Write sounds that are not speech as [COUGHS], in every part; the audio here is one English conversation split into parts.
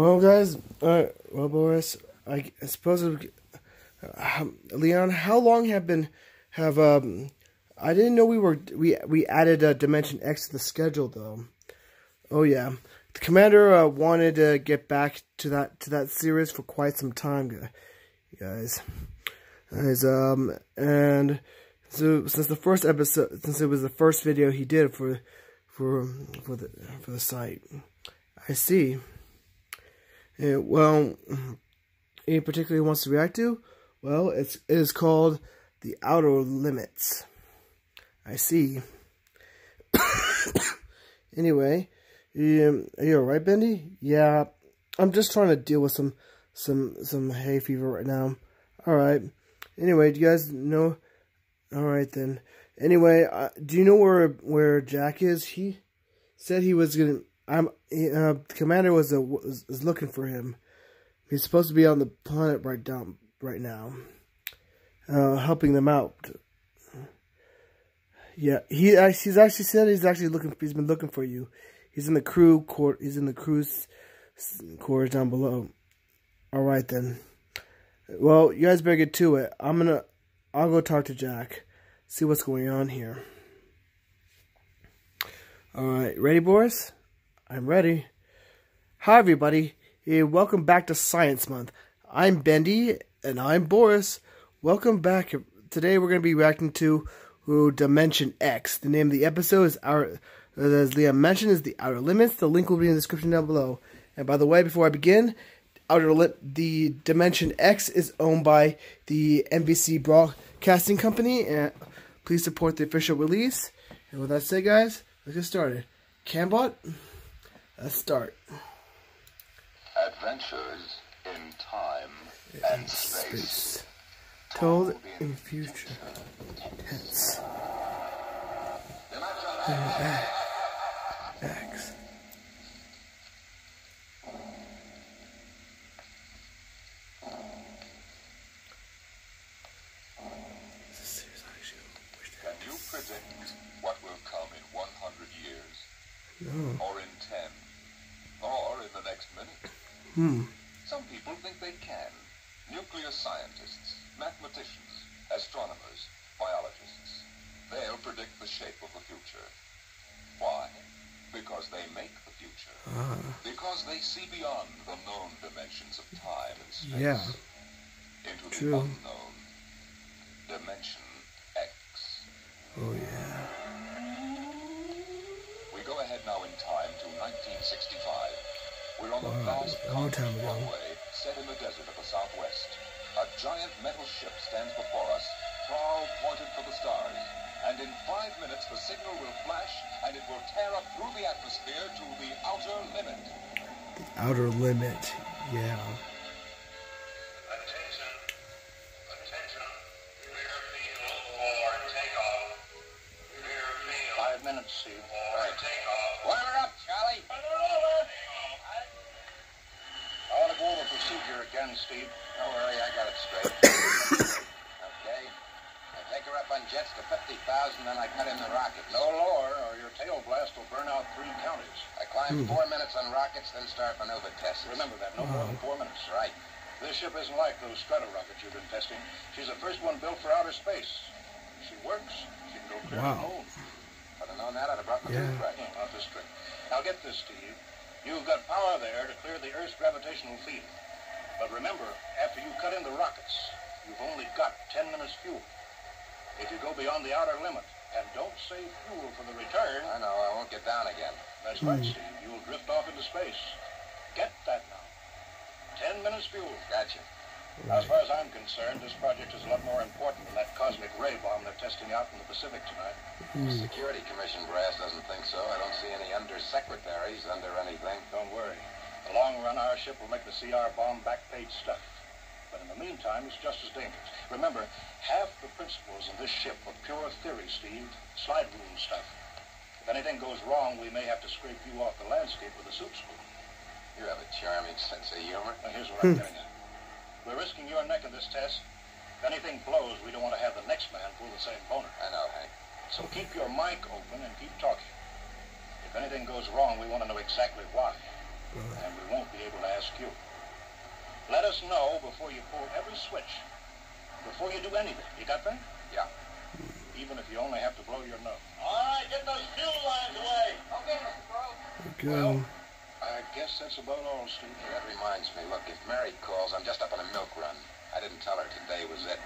Well, guys, uh, well, Boris, I, suppose, uh, Leon, how long have been have um? I didn't know we were we we added uh, Dimension X to the schedule though. Oh yeah, the commander uh, wanted to get back to that to that series for quite some time, guys. Guys, um, and so since the first episode, since it was the first video he did for for for the for the site, I see. Yeah, well, any particularly wants to react to? Well, it's it is called the Outer Limits. I see. [COUGHS] anyway, you, are you alright, Bendy? Yeah, I'm just trying to deal with some some some hay fever right now. All right. Anyway, do you guys know? All right then. Anyway, uh, do you know where where Jack is? He said he was gonna I'm uh, commander was, a, was looking for him. He's supposed to be on the planet right down right now, uh, helping them out. Yeah, he he's actually said he's actually looking. He's been looking for you. He's in the crew court. He's in the crew's quarters down below. All right then. Well, you guys better get to it. I'm gonna. I'll go talk to Jack. See what's going on here. All right, ready, Boris? I'm ready. Hi, everybody. Hey, welcome back to Science Month. I'm Bendy, and I'm Boris. Welcome back. Today, we're going to be reacting to Dimension X. The name of the episode is Our, as Leon mentioned, is The Outer Limits. The link will be in the description down below. And by the way, before I begin, Outer Lim the Dimension X is owned by the NBC Broadcasting Company, and please support the official release. And with that said, guys, let's get started. Cambot. Let's start. Adventures in time and space. space. Told in future tense. X. This is a serious question. Can you predict what will come in 100 years? No. Or in 10? Or in the next minute. Hmm. Some people think they can. Nuclear scientists, mathematicians, astronomers, biologists. They'll predict the shape of the future. Why? Because they make the future. Ah. Because they see beyond the known dimensions of time and space. Yeah. Into True. the unknown. Dimension X. Oh, yeah We go ahead now in time to 1965. We're on the wow, vast long time ago. runway set in the desert of the southwest. A giant metal ship stands before us, prow pointed for the stars. And in five minutes, the signal will flash, and it will tear up through the atmosphere to the outer limit. The outer limit, yeah. Again, Steve. Don't worry, I got it straight. [COUGHS] okay. I take her up on jets to 50,000, then I cut in the rockets. No lower, or your tail blast will burn out three counties. I climb four minutes on rockets, then start maneuver tests. Remember that, no more than four minutes. Right. This ship isn't like those strata rockets you've been testing. She's the first one built for outer space. She works. She can go clear Wow. the moon. If I'd have known that, I'd have brought my Yeah. toothbrush. Hmm, off the string. Now get this, Steve. You've got power there to clear the Earth's gravitational field. But remember, after you cut in the rockets, you've only got 10 minutes fuel. If you go beyond the outer limit and don't save fuel for the return... I know, I won't get down again. That's right, Steve. You'll drift off into space. Get that now. 10 minutes fuel. Gotcha. As far as I'm concerned, this project is a lot more important than that cosmic ray bomb they're testing out in the Pacific tonight. The Security Commission brass doesn't think so. I don't see any undersecretaries under anything. Don't worry. In the long run, our ship will make the CR bomb back-page stuff. But in the meantime, it's just as dangerous. Remember, half the principles of this ship are pure theory, Steve. Slide rule stuff. If anything goes wrong, we may have to scrape you off the landscape with a soup spoon. You have a charming sense of humor. Now, here's what I'm hmm. getting at. We're risking your neck in this test. If anything blows, we don't want to have the next man pull the same boner. I know, Hank. So keep your mic open and keep talking. If anything goes wrong, we want to know exactly why. And we won't be able to ask you. Let us know before you pull every switch. Before you do anything. You got that? Yeah. Even if you only have to blow your nose. All right, get those fuel lines away. Okay, Mr. Crow. Go. I guess that's about all, Steve. That reminds me. Look, if Mary calls, I'm just up on a milk run. I didn't tell her today was it.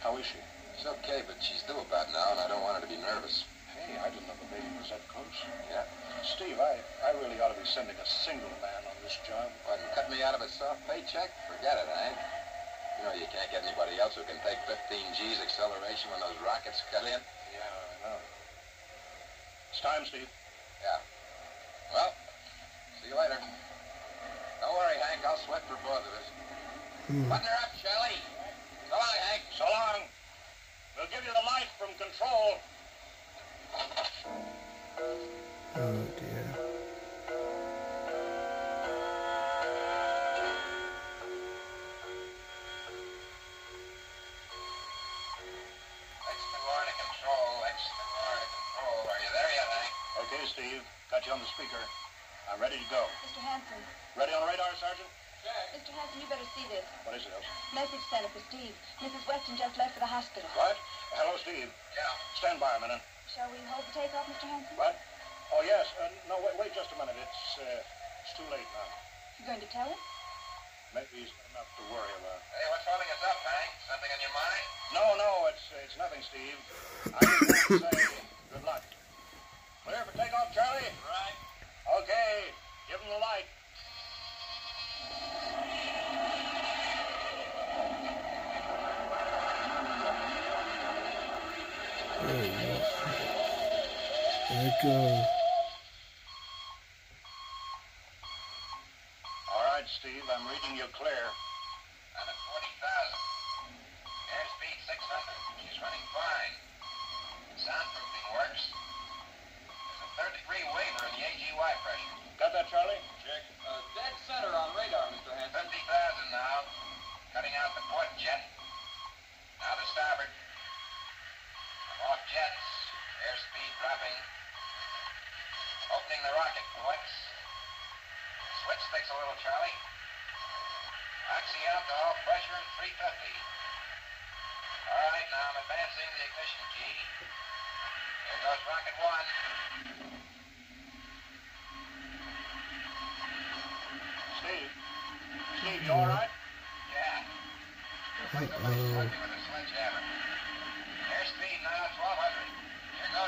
How is she? She's okay, but she's due about now, and I don't want her to be nervous. Hey, I didn't know the baby was that close. Yeah? Steve, I, I really ought to be sending a single man on this job. What, and cut me out of a soft paycheck? Forget it, Hank. You know you can't get anybody else who can take 15 G's acceleration when those rockets cut in. Yeah, I know. It's time, Steve. Yeah. Well, see you later. Don't worry, Hank. I'll sweat for both of us. Hmm. Button her up, Shelley. So long, Hank. So long. We'll give you the light from control. Yet, Hank? Okay, Steve. Got you on the speaker. I'm ready to go. Mr. Hanson, Ready on radar, Sergeant? Mr. Hanson, you better see this. What is it, Elsa? Message sent for Steve. Mrs. Weston just left for the hospital. What? Hello, Steve. Yeah. Stand by a minute. Shall we hold the takeoff, Mr. Hanson? What? Oh, yes. Uh, no, wait, wait just a minute. It's, uh, it's too late now. You going to tell him? Maybe he's got enough to worry about. Hey, what's holding us up, Hank? Something on your mind? No, no, it's it's nothing, Steve. I just want to say good luck. Clear for takeoff, Charlie? Right. Okay. Give him the light. There it goes. There it goes.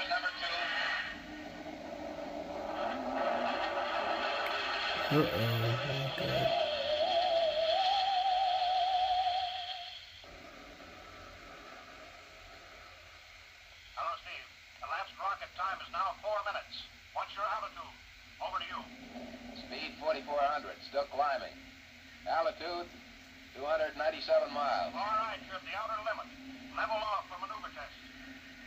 Number two. Uh-oh. Uh, oh, God. Hello, Steve. Elapsed rocket time is now four minutes. What's your altitude? Over to you. Speed 4400. Still climbing. Altitude 297 miles. All right, you're at the outer limit. Level off for maneuver test.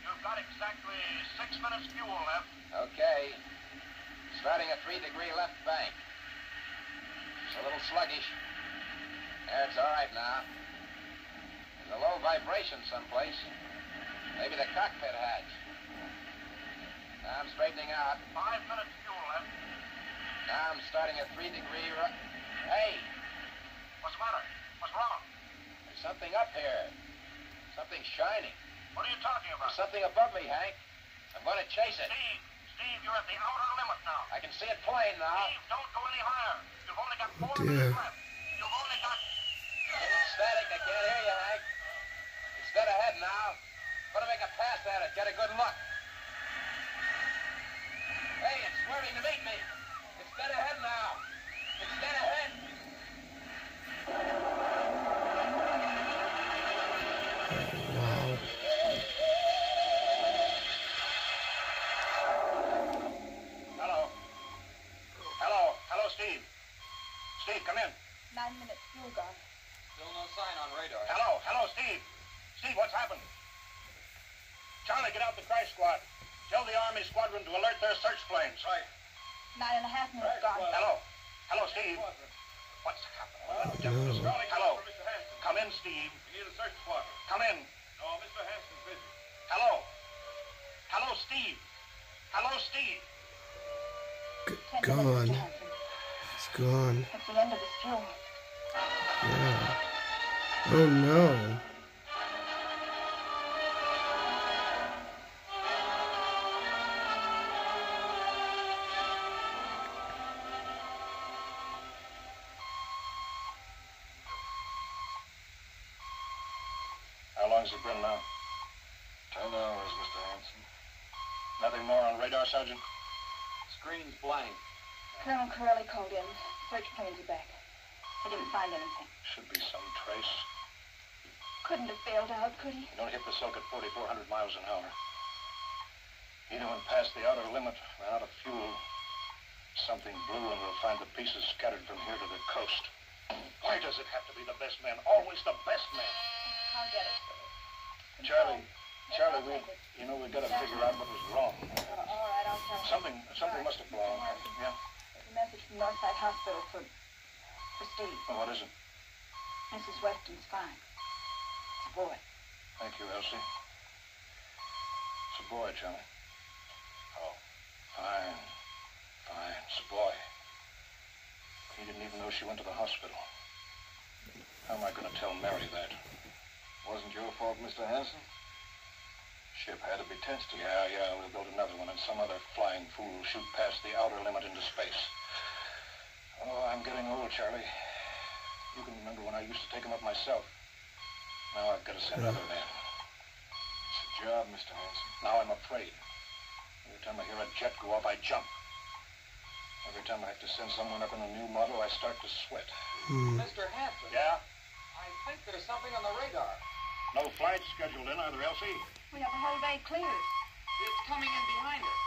You've got exactly six minutes fuel left. Okay. Starting a three degree left bank. It's a little sluggish. There, it's all right now. There's a low vibration someplace. Maybe the cockpit hatch. Now I'm straightening out. Five minutes fuel left. Now I'm starting a three degree. Ru- hey, What's the matter? What's wrong? there's something up here. Something shining. What are you talking about? There's something above me, Hank. I'm going to chase it. Steve, Steve, you're at the outer limit now. I can see it plain now. Steve, don't go any higher. You've only got four oh, dear. minutes left. You've only got... It's static. I can't hear you, Hank. It's dead ahead now. I'm going to make a pass at it. Get a good look. Hey, it's swerving to meet me. It's dead ahead now. It's dead ahead. In. Nine minutes fuel gone. Still no sign on radar. Hello. Hello, Steve. Steve, what's happened? Charlie, get out the crash squad. Tell the Army squadron to alert their search planes. Right. Nine and a half minutes gone. Hello. Hello, Steve. What's happening? Hello. Come in, Steve. We need a search squadron. Come in. No, Mr. Hanson's busy. Hello. Hello, Steve. Hello, Steve. Ten Gone. minutes, Mr. Hanson. It's gone. That's the end of his fuel. Yeah. Oh no. How long's it been now? Ten hours, Mr. Hanson. Nothing more on radar, Sergeant? Screen's blank. Colonel Corelli called in. Search planes are back. They didn't find anything. Should be some trace. Couldn't have failed out, could he? You don't hit the silk at 4,400 miles an hour. Either when past the outer limit, ran out of fuel. Something blew and we'll find the pieces scattered from here to the coast. Why does it have to be the best man? Always the best man. I'll get it. Charlie, Yes, Charlie, we, take you know, we've gotta figure out what was wrong. Uh, all right, I'll tell him. Something, something must have gone. Yeah. There's a message from Northside Hospital for, for Steve. Well, what is it? Mrs. Weston's fine. It's a boy. Thank you, Elsie. It's a boy, Charlie. Oh, fine. Fine. It's a boy. He didn't even know she went to the hospital. How am I going to tell Mary that? Wasn't your fault, Mr. Hanson? Ship had to be tested. Yeah, yeah, we'll build another one, and some other flying fool will shoot past the outer limit into space. Oh, I'm getting old, Charlie. You can remember when I used to take 'em up myself. Now I've got to send other men. It's a job, Mr. Hanson. Now I'm afraid. Every time I hear a jet go up, I jump. Every time I have to send someone up in a new model, I start to sweat. Hmm. Mr. Hanson. Yeah? I think there's something on the radar. No flights scheduled in either, Elsie. We have the whole day cleared. It's coming in behind us.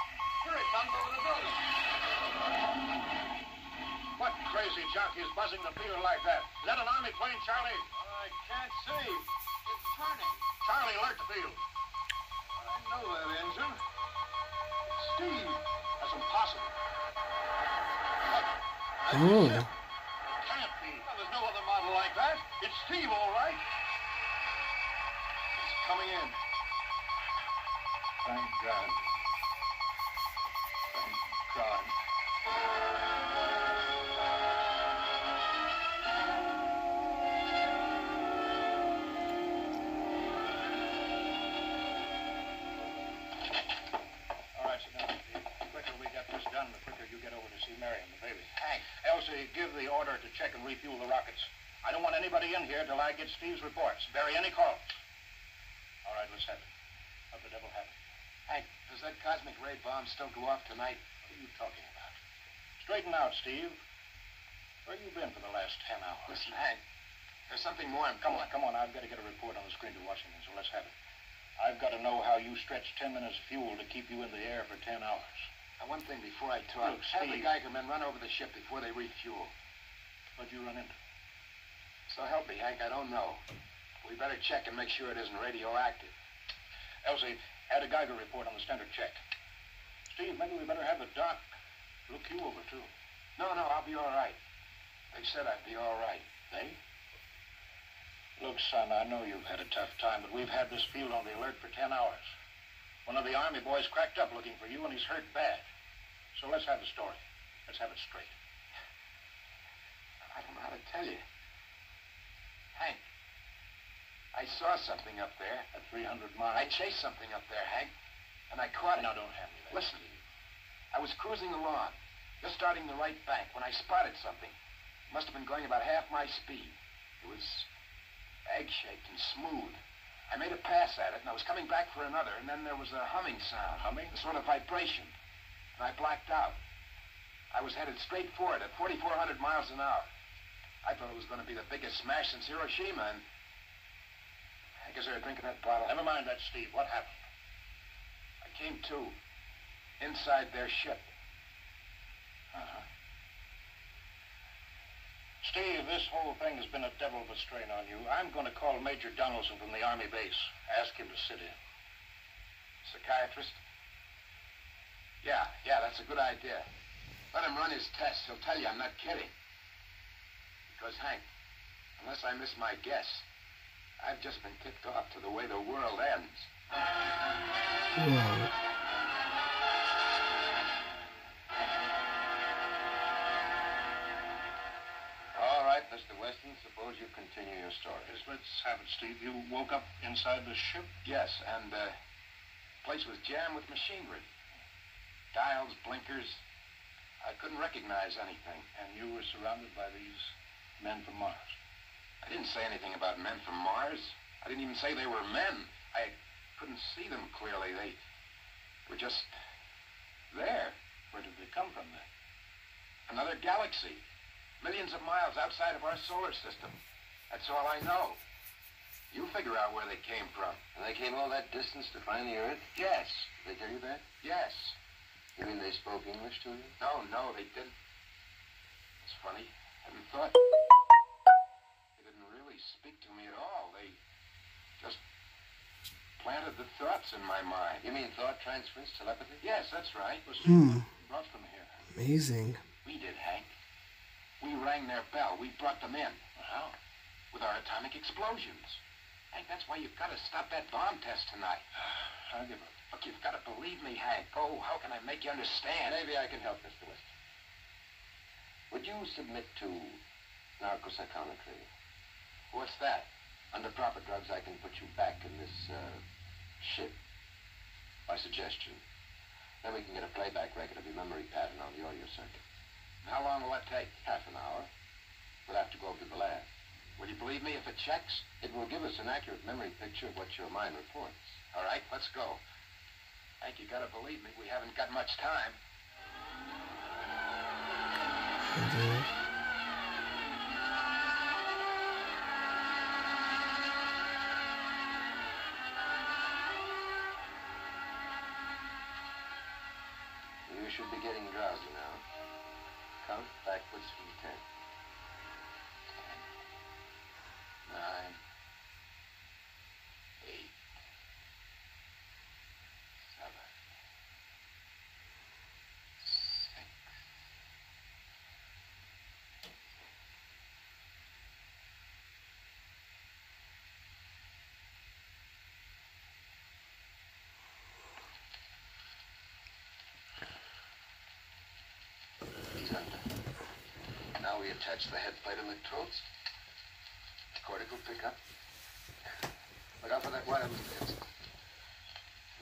Here it comes over the building. What crazy jockey is buzzing the field like that? Is that an army plane, Charlie? I can't see. It's turning. Charlie, alert the field. I know that engine. Steve, that's impossible. Hmm. Oh. It can't be. Well, there's no other model like that. It's Steve, all right. It's coming in. Thank God. Thank God. Give the order to check and refuel the rockets. I don't want anybody in here till I get Steve's reports. Bury any calls. All right, let's have it. What the devil happened? Hank, does that cosmic ray bomb still go off tonight? What are you talking about? Straighten out, Steve. Where have you been for the last ten hours? Listen, Hank, there's something more Come on, come on. I've got to get a report on the screen to Washington, so let's have it. I've got to know how you stretched ten minutes fuel to keep you in the air for ten hours. Now, one thing before I talk. Look, have the Steve. Geiger men run over the ship before they refuel. What'd you run into? So help me, Hank, I don't know. We better check and make sure it isn't radioactive. Elsie, add a Geiger report on the standard check. Steve, maybe we better have the doc look you over, too. No, no, I'll be all right. They said I'd be all right. They? Look, son, I know you've had a tough time, but we've had this field on the alert for ten hours. One of the Army boys cracked up looking for you, and he's hurt bad. So let's have the story. Let's have it straight. I don't know how to tell you. Hank, I saw something up there. At 300 miles? I chased something up there, Hank, and I caught it. Now, don't have me that. Listen, I was cruising along, just starting the right bank, when I spotted something. It must have been going about half my speed. It was egg-shaped and smooth. I made a pass at it, and I was coming back for another, and then there was a humming sound. Humming? A sort of vibration. And I blacked out. I was headed straight for it at 4,400 miles an hour. I thought it was going to be the biggest smash since Hiroshima, and I guess they were drinking that bottle. Never mind that, Steve. What happened? I came to inside their ship. Steve, this whole thing has been a devil of a strain on you. I'm going to call Major Donaldson from the Army base. Ask him to sit in. Psychiatrist? Yeah, yeah, that's a good idea. Let him run his tests. He'll tell you I'm not kidding. Because, Hank, unless I miss my guess, I've just been tipped off to the way the world ends. Whoa. Mr. Weston, suppose you continue your story. Yes, let's have it, Steve. You woke up inside the ship? Yes, and uh, the place was jammed with machinery. Dials, blinkers. I couldn't recognize anything. And you were surrounded by these men from Mars. I didn't say anything about men from Mars. I didn't even say they were men. I couldn't see them clearly. They were just there. Where did they come from, then? Another galaxy. Millions of miles outside of our solar system. That's all I know. You figure out where they came from. And they came all that distance to find the Earth? Yes. Did they tell you that? Yes. You mean they spoke English to you? No, no, they didn't. It's funny. I hadn't thought. They didn't really speak to me at all. They just planted the thoughts in my mind. You mean thought transference, telepathy? Yes, that's right. Was Hmm. brought them here? Amazing. We did, Hank. We rang their bell. We brought them in. How? With our atomic explosions. Hank, that's why you've got to stop that bomb test tonight. [SIGHS] I'll give up. Look, you've got to believe me, Hank. Oh, how can I make you understand? Maybe I can help, Mr. West. Would you submit to narcopsychometry? What's that? Under proper drugs, I can put you back in this uh, ship by suggestion. Then we can get a playback record of your memory pattern on the audio circuit. How long will that take? Half an hour. We'll have to go over to the lab. Will you believe me if it checks? It will give us an accurate memory picture of what your mind reports. All right, let's go. Hank, you gotta believe me. We haven't got much time. You should be getting drowsy now. Count backwards from ten. Nine. Eight. Seven. Six. He's under. Now we attach the head plate electrodes. Cortical pickup. Look out for that wire. Henson.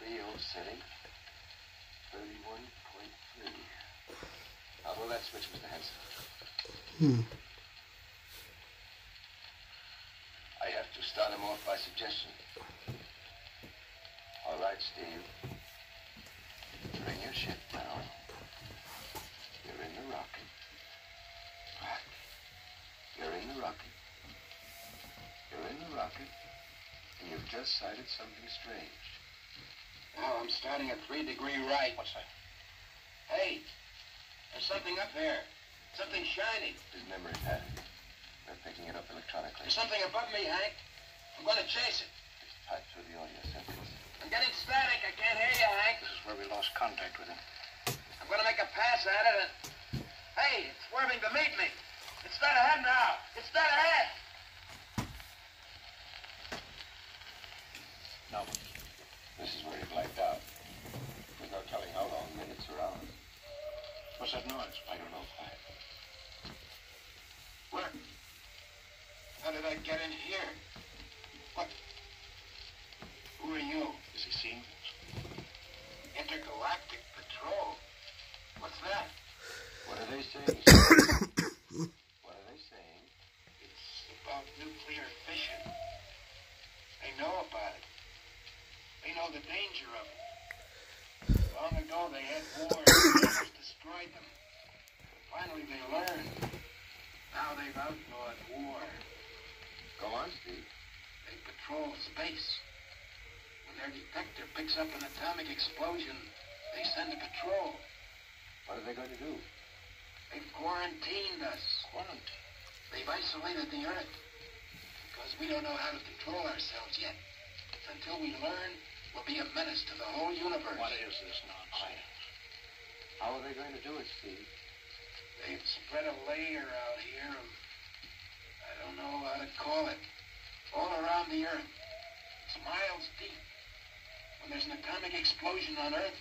3 setting. 31.3. Now hold that switch, Mr. Henson. Hmm. I have to start him off by suggestion. All right, Steve. You're in your ship now. You're in the rocket. You're in the rocket. You're in the rocket. And you've just sighted something strange. Now I'm starting at three degree right. What's that? Hey, there's something up there. Something shiny. His memory pattern. They're picking it up electronically. There's something above me, Hank. I'm gonna chase it. It's tied through the audio centers. I'm getting static. I can't hear you, Hank. This is where we lost contact with him. I'm gonna make a pass at it and... Hey, it's swerving to meet me. It's dead ahead now. It's dead ahead. No. This is where he blacked out. There's no telling how long, minutes or hours. What's that noise? I don't know. Where? How did I get in here? What? Who are you? Is he seeing things? Intergalactic Patrol. What's that? What are they saying? [COUGHS] what are they saying? It's about nuclear fission. They know about it. Know the danger of it. Long ago they had wars [COUGHS] destroyed them. Finally they learned. Now they've outlawed war. Go on, Steve. They patrol space. When their detector picks up an atomic explosion, they send a patrol. What are they going to do? They've quarantined us. Quarantined? They've isolated the Earth. Because we don't know how to control ourselves yet. Until we learn, we'll be a menace to the whole universe. What is this nonsense? How are they going to do it, Steve? They've spread a layer out here of, I don't know how to call it, all around the Earth. It's miles deep. When there's an atomic explosion on Earth,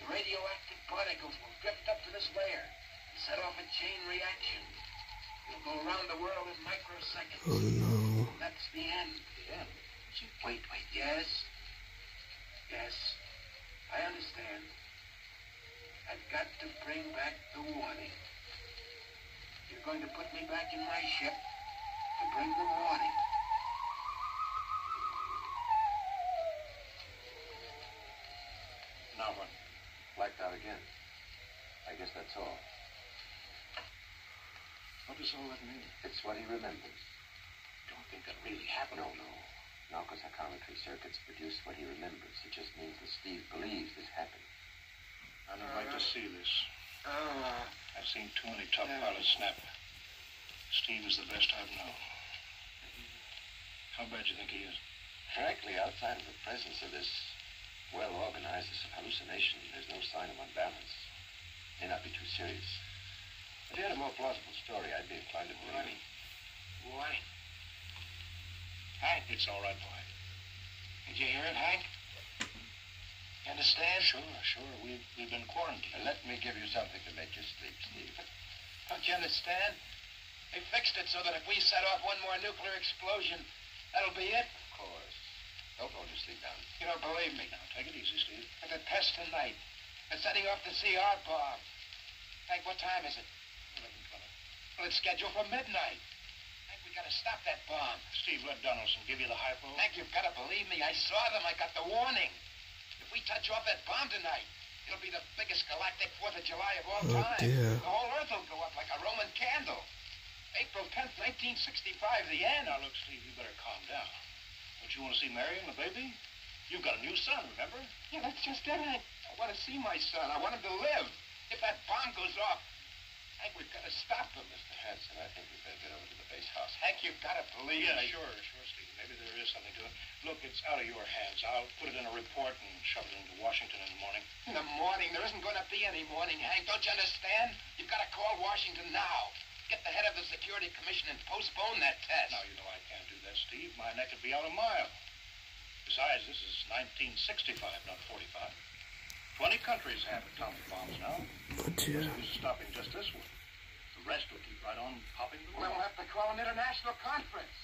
the radioactive particles will drift up to this layer and set off a chain reaction. It'll go around the world in micro for a second. Oh no. That's the end. The end? Wait, wait. Yes. Yes. I understand. I've got to bring back the warning. You're going to put me back in my ship to bring the warning. Now what? Blacked out again. I guess that's all. What does all that mean? It's what he remembers. Don't think that really happened. No, no. Narcopsychometry circuits produce what he remembers. It just means that Steve believes this happened. I don't like to see this. Oh, I've seen too many tough pilots snap. Steve is the best I've known. How bad do you think he is? frankly, outside of the presence of this well-organized hallucination, there's no sign of unbalance. May not be too serious. If you had a more plausible story, I'd be inclined to believe it. Hank, it's all right, boy. Did you hear it, Hank? You understand? Sure, sure. We've, we've been quarantined. Let me give you something to make you sleep, Steve. Don't you understand? They fixed it so that if we set off one more nuclear explosion, that'll be it. Of course. Don't go to sleep now. You don't believe me. Now, take it easy, Steve. But the test tonight. They're setting off the CR bomb. Hank, what time is it? Well, it's scheduled for midnight. Hank, we gotta stop that bomb. Steve, let Donaldson give you the hypo. Hank, you've gotta believe me. I saw them. I got the warning. If we touch off that bomb tonight, it'll be the biggest galactic Fourth of July of all Oh, time. dear. The whole Earth will go up like a Roman candle. April 10th, 1965, the end. Now, look, Steve, you better calm down. Don't you want to see Mary and the baby? You've got a new son, remember? Yeah, that's just it, I want to see my son. I want him to live. If that bomb goes off, Hank, we've got to stop them, Mr. Hanson, I think we'd better get over to the base house. Hank, you've got to believe Yeah, me. sure, sure, Steve. Maybe there is something to it. Look, it's out of your hands. I'll put it in a report and shove it into Washington in the morning. In the morning, there isn't going to be any morning, Hank. Don't you understand? You've got to call Washington now. Get the head of the Security Commission and postpone that test. Now, you know I can't do that, Steve. My neck would be out a mile. Besides, this is 1965, not 45. Twenty countries have atomic bombs now. Oh dear. Who's stopping just this one? The rest will keep right on popping the We'll have to call an international conference.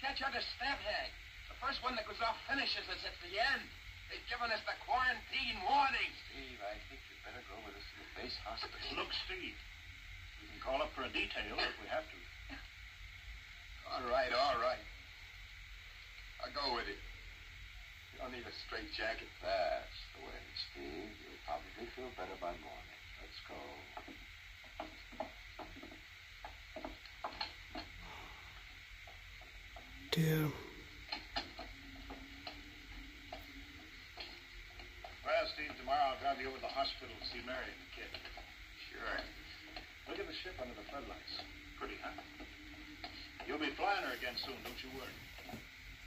Can't you understand, Hank? The first one that goes off finishes us at the end. They've given us the quarantine warning. Steve, I think you'd better go with us to the base hospital. Look, Steve. We can call up for a detail if we have to. All right, all right. I'll go with you. Don't need a straight jacket. That's the way, Steve. You'll probably feel better by morning. Let's go. Dear. Well, Steve, tomorrow I'll drive you over to the hospital to see Mary and the kid. Sure. Look at the ship under the floodlights. Pretty, huh? You'll be flying her again soon, don't you worry.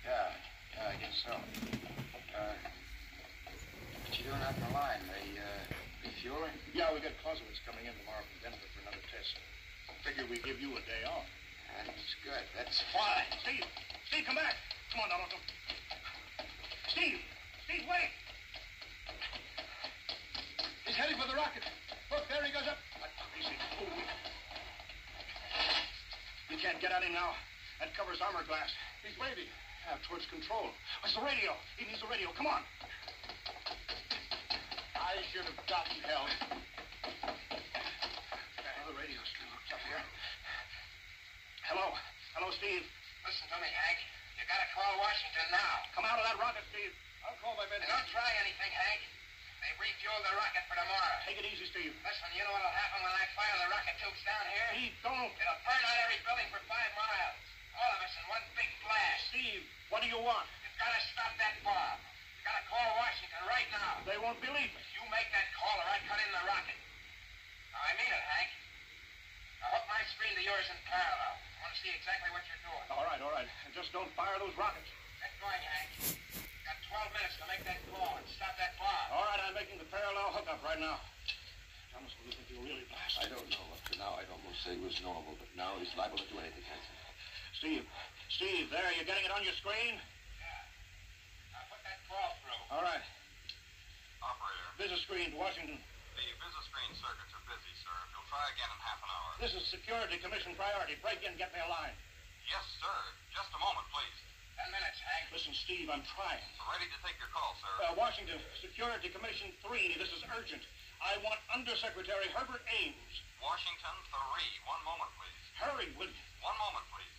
Yeah, yeah, I guess so. Uh, what you doing out in the line? They, uh, refueling? Yeah, we got Clausewitz coming in tomorrow from Denver for another test. Figure we give you a day off. That's good. That's fine. Steve! Steve, come back! Come on, Donaldson. Steve! Steve, wait! He's heading for the rocket. Look, there he goes up. Easy. Oh, we... You can't get at him now. That covers armor glass. He's waving. Yeah, towards control. Oh, it's the radio. He needs the radio. Come on. I should have gotten help. Well, the radio's still hooked up here. Hello. Hello, Steve. Listen to me, Hank. You gotta call Washington now. Come out of that rocket, Steve. I'll call my men. Don't try anything, Hank. They've refueled the rocket for tomorrow. Take it easy, Steve. Listen, you know what'll happen when I fire the rocket tubes down here? Steve, don't. It'll burn out every building for five miles. All of us in one big blast. Steve, what do you want? You've gotta stop that bomb. You gotta call Washington right now. They won't believe me. You make that call or I cut in the rocket. Now, I mean it, Hank. Now, hook my screen to yours in parallel. I want to see exactly what you're doing. All right, all right. And Just don't fire those rockets. Get going, Hank. You've Got 12 minutes to make that call and stop that bomb. All right, I'm making the parallel hookup right now. Thomas, what do you think he'll really blast? I don't know. Up to now, I'd almost say he was normal, but now he's liable to do anything, Hanson. Steve, Steve, there, you getting it on your screen? Yeah. I put that 12 through. All right. Operator. Business screen to Washington. The business screen circuits are busy, sir. You'll try again in half an hour. This is Security Commission priority. Break in, get me a line. Yes, sir. Just a moment, please. Ten minutes, Hank. Listen, Steve, I'm trying. Ready to take your call, sir. Uh, Washington, Security Commission 3. This is urgent. I want Undersecretary Herbert Ames. Washington 3. One moment, please. Hurry, will you? One moment, please.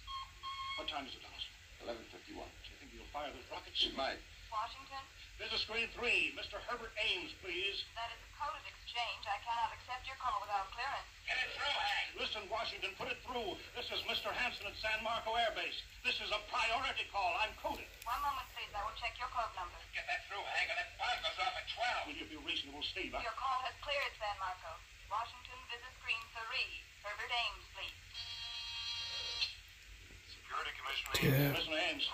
What time is it, Dawson? 1151. Do you think you'll fire those rockets? She might. Washington, This is screen 3. Mr. Herbert Ames, please. that is a coded exchange. I cannot accept your call without clearance. Get it through, Hank. Listen, Washington, put it through. This is Mr. Hanson at San Marco Air Base. This is a priority call. I'm coded. One moment, please. I will check your code number. Get that through, Hank, and that bomb goes off at 12. Will you be reasonable, Steve? I- Your call has cleared, San Marco. Washington, this is screen three. Herbert Ames, please. Security Commission Yeah. Listen, Ames.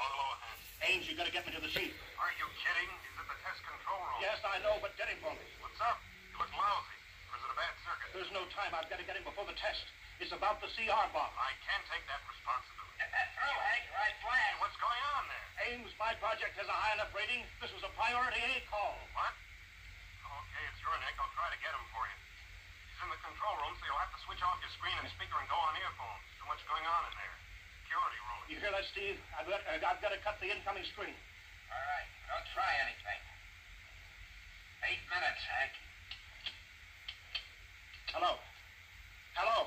Ames, you gotta get me to the chief. Are you kidding? He's at the test control room. Yes, I know, but get him for me. What's up? You look lousy. Or is it a bad circuit? There's no time. I've got to get him before the test. It's about the CR bomb. I can't take that responsibility. Uh, uh, get that through, Hank. Right flag. What's going on there? Ames, my project has a high enough rating. This was a priority A call. What? Okay, it's your neck. I'll try to get him for you. He's in the control room, so you'll have to switch off your screen and speaker and go on earphones. Too much going on in there. Security. You hear that, Steve? I've got, I've got to cut the incoming screen. All right. Don't try anything. Eight minutes, Hank. Hello. Hello.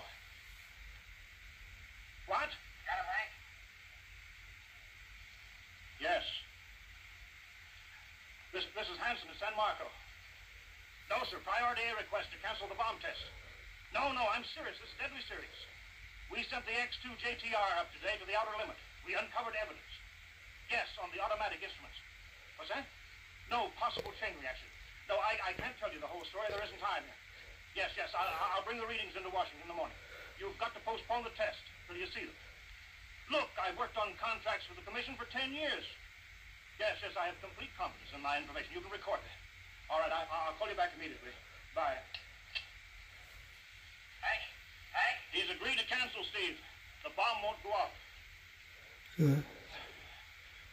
What? Got him, Hank? Yes. This, this is Hanson at San Marco. No, sir. Priority A request to cancel the bomb test. No, no, I'm serious. This is deadly serious. We sent the X2 JTR up today to the outer limit. We uncovered evidence. Yes, on the automatic instruments. What's that? No possible chain reaction. No, I, I can't tell you the whole story. There isn't time. Yes, yes, I'll, I'll bring the readings into Washington in the morning. You've got to postpone the test till you see them. Look, I've worked on contracts with the Commission for 10 years. Yes, yes, I have complete confidence in my information. You can record that. All right, I, I'll call you back immediately. Bye. Hank? He's agreed to cancel, Steve. The bomb won't go off. Good.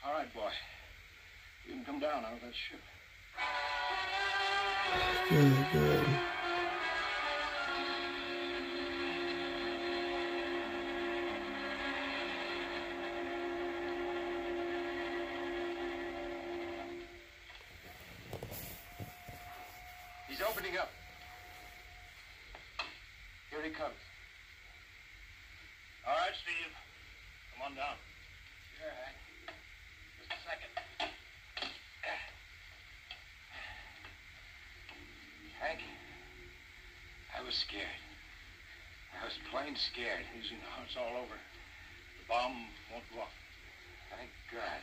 All right, boy. You can come down out of that ship. Good, good. He's opening up. Here he comes. All right, Steve. Come on down. Sure, Hank. Just a second. Hank, I was scared. I was plain scared. Easy now. It's all over. The bomb won't go off. Thank God.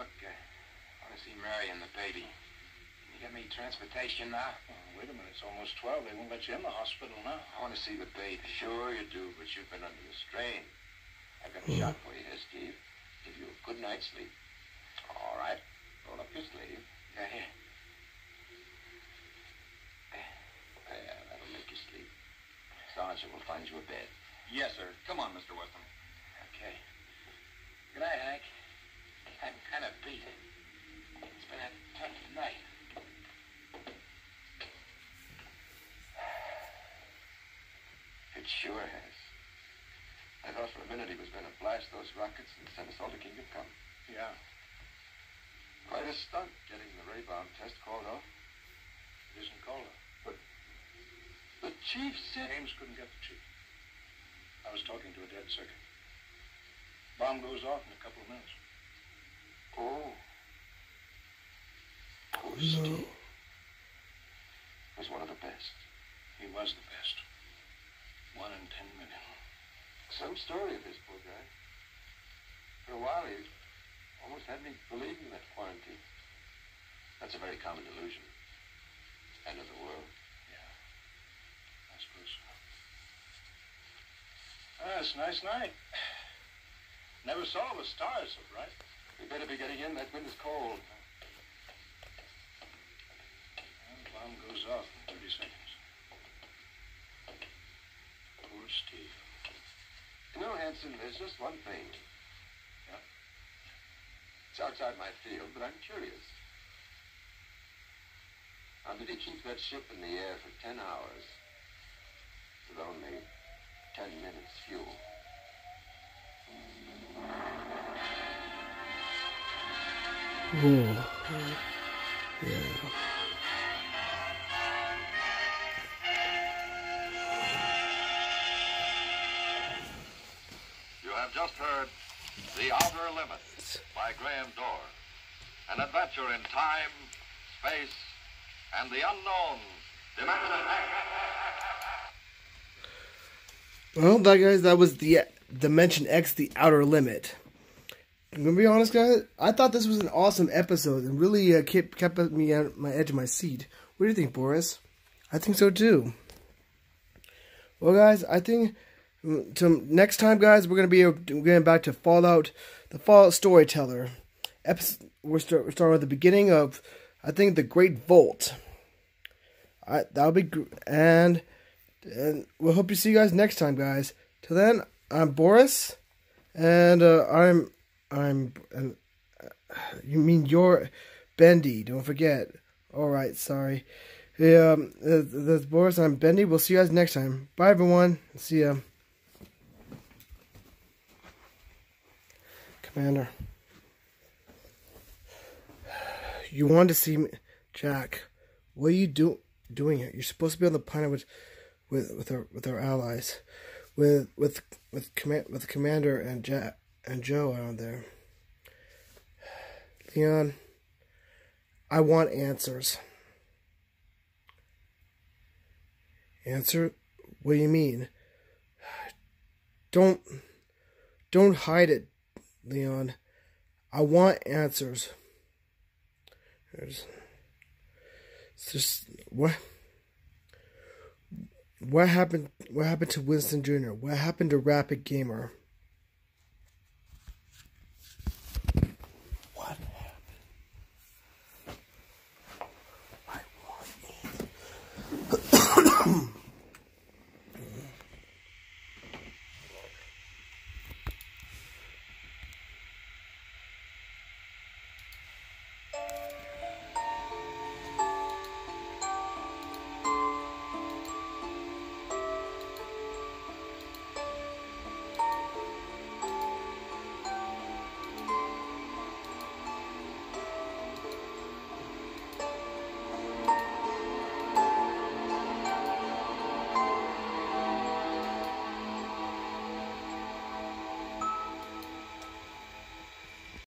Look, uh, I want to see Mary and the baby. Can get me transportation now? Oh, wait a minute. It's almost 12. They won't let you in the hospital now. I want to see the baby. Sure you do, but you've been under the strain. I've got a hmm. shot for you here, Steve. Give you a good night's sleep. All right. Roll up your sleeve. Yeah, here. There, that'll make you sleep. Sergeant will find you a bed. Yes, sir. Come on, Mr. Weston. Okay. Good night, Hank. I'm kind of beat. It's been a tough night. It sure has. I thought for a minute he was going to blast those rockets and send us all to Kingdom Come. Yeah. Quite a stunt getting the ray bomb test called off. It isn't called off. But The chief said... Ames couldn't get the chief. I was talking to a dead circuit. Bomb goes off in a couple of minutes. Oh. Poor No. Steve. Was one of the best. He was the best. One in ten million. Some story of this poor guy. For a while, he almost had me believing that quarantine. That's a very common delusion. End of the world. Yeah, I suppose so. Ah, it's a nice night. [SIGHS] Never saw the stars so bright. We better be getting in. That wind is cold. The bomb goes off in 30 seconds. Poor Steve. You know, Hanson, there's just one thing. Yeah? It's outside my field, but I'm curious. How did he keep that ship in the air for 10 hours with only 10 minutes fuel? Ooh. Yeah. Just heard The Outer Limits by Graham Doar. An adventure in time, space, and the unknown. Well, that guys, that was the Dimension X: The Outer Limit. I'm gonna be honest, guys. I thought this was an awesome episode and really uh, kept kept me at my edge of my seat. What do you think, Boris? I think so too. Well, guys, I think till next time, guys, we're gonna be getting back to Fallout, the Fallout Storyteller. Episode, we're, start, we're starting at the beginning of, I think, the Great Vault. I that'll be and and we'll hope to see you guys next time, guys. Till then, I'm Boris, and uh, I'm I'm. And, uh, you mean you're Bendy? Don't forget. All right, sorry. Yeah, um, that's Boris. I'm Bendy. We'll see you guys next time. Bye, everyone. See ya. Commander. You wanted to see me, Jack. What are you do, doing here? You're supposed to be on the planet with, with, with our with our allies, with with with command with commander and Jack and Joe out there. Leon, I want answers. Answer? What do you mean? Don't don't hide it, Leon. I want answers. There's, it's just what what happened what happened to Winston Jr.? What happened to Rapid Gamer?